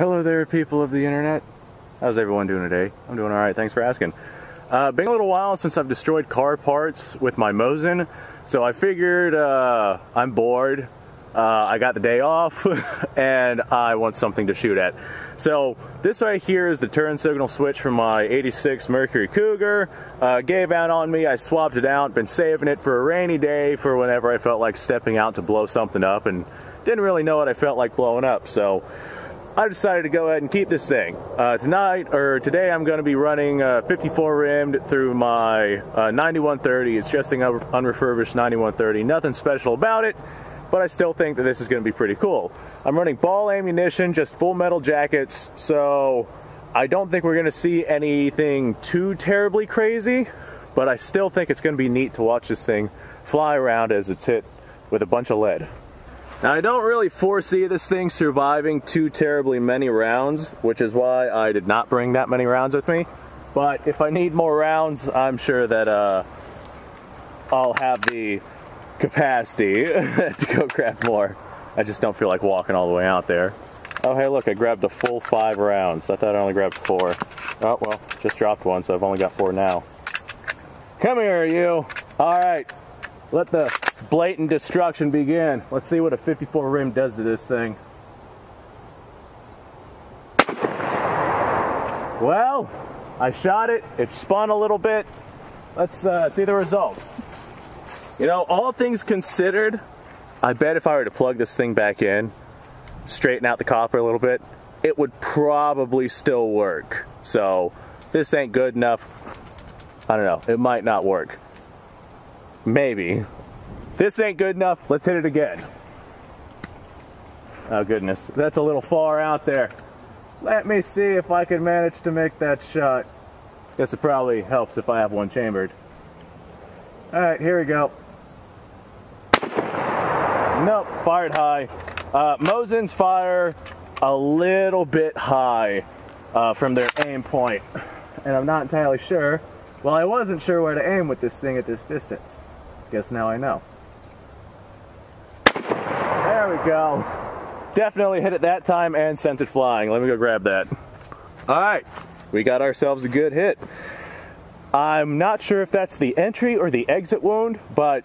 Hello there, people of the internet. How's everyone doing today? I'm doing alright, thanks for asking. Uh, been a little while since I've destroyed car parts with my Mosin, so I figured uh, I'm bored, uh, I got the day off, and I want something to shoot at. So this right here is the turn signal switch from my 86 Mercury Cougar. Uh, gave out on me, I swapped it out, been saving it for a rainy day for whenever I felt like stepping out to blow something up, and didn't really know what I felt like blowing up, so I decided to go ahead and keep this thing. Uh, tonight, or today, I'm going to be running uh, 54 rimmed through my uh, 9130. It's just an unrefurbished 9130. Nothing special about it, but I still think that this is going to be pretty cool. I'm running ball ammunition, just full metal jackets, so I don't think we're going to see anything too terribly crazy, but I still think it's going to be neat to watch this thing fly around as it's hit with a bunch of lead. Now I don't really foresee this thing surviving too terribly many rounds, which is why I did not bring that many rounds with me. But if I need more rounds, I'm sure that uh, I'll have the capacity to go grab more. I just don't feel like walking all the way out there. Oh hey look, I grabbed a full five rounds. I thought I only grabbed four. Oh well, just dropped one, so I've only got four now. Come here, you. All right, let the blatant destruction begin. Let's see what a 54 rim does to this thing. Well, I shot it. It spun a little bit. Let's uh, see the results. You know, all things considered, I bet if I were to plug this thing back in, straighten out the copper a little bit, it would probably still work. So, this ain't good enough. I don't know. It might not work. Maybe. This ain't good enough. Let's hit it again. Oh goodness, that's a little far out there. Let me see if I can manage to make that shot. Guess it probably helps if I have one chambered. All right, here we go. Nope, fired high. Uh, Mosin's fire a little bit high uh, from their aim point, and I'm not entirely sure. Well, I wasn't sure where to aim with this thing at this distance. Guess now I know. We go. Definitely hit it that time and sent it flying. Let me go grab that. All right, we got ourselves a good hit. I'm not sure if that's the entry or the exit wound, but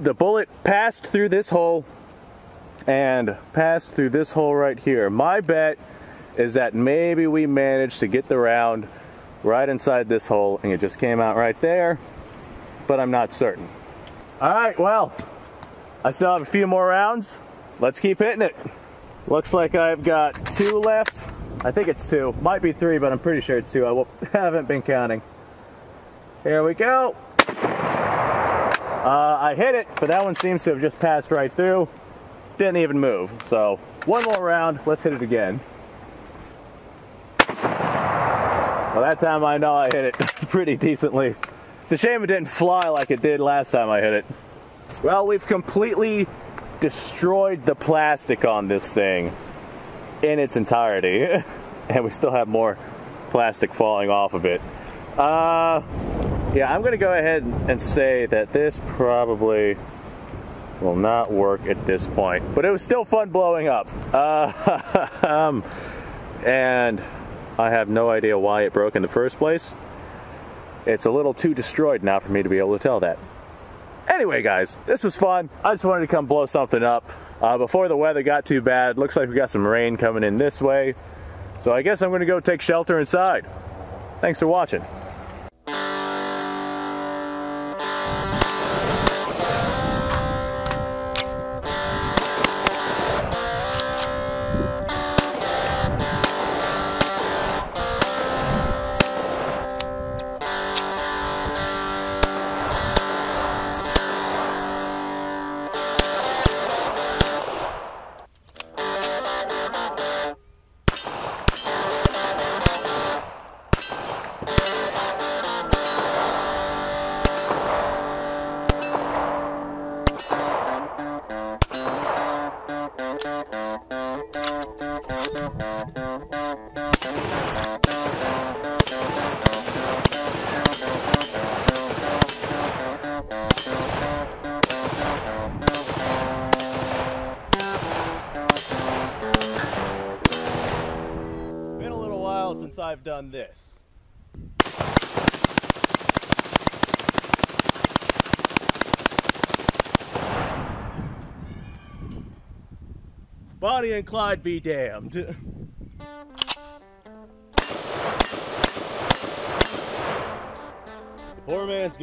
the bullet passed through this hole and passed through this hole right here. My bet is that maybe we managed to get the round right inside this hole and it just came out right there, but I'm not certain. All right, well, I still have a few more rounds let's keep hitting it. Looks like I've got two left. I think it's two. Might be three, but I'm pretty sure it's two. I haven't been counting. Here we go. Uh, I hit it, but that one seems to have just passed right through. Didn't even move. So one more round. Let's hit it again. Well, that time I know I hit it pretty decently. It's a shame it didn't fly like it did last time I hit it. Well, we've completely destroyed the plastic on this thing in its entirety. and we still have more plastic falling off of it. Uh, yeah, I'm to go ahead and say that this probably will not work at this point. But it was still fun blowing up. Uh, um, and I have no idea why it broke in the first place. It's a little too destroyed now for me to be able to tell that. Anyway, guys, this was fun. I just wanted to come blow something up uh, before the weather got too bad. Looks like we got some rain coming in this way. So I guess I'm going to go take shelter inside. Thanks for watching. Been a little while since I've done this. Bonnie and Clyde be damned. It's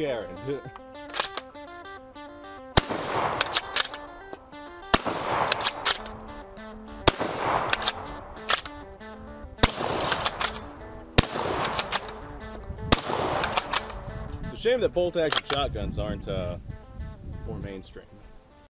a shame that bolt action shotguns aren't uh, more mainstream.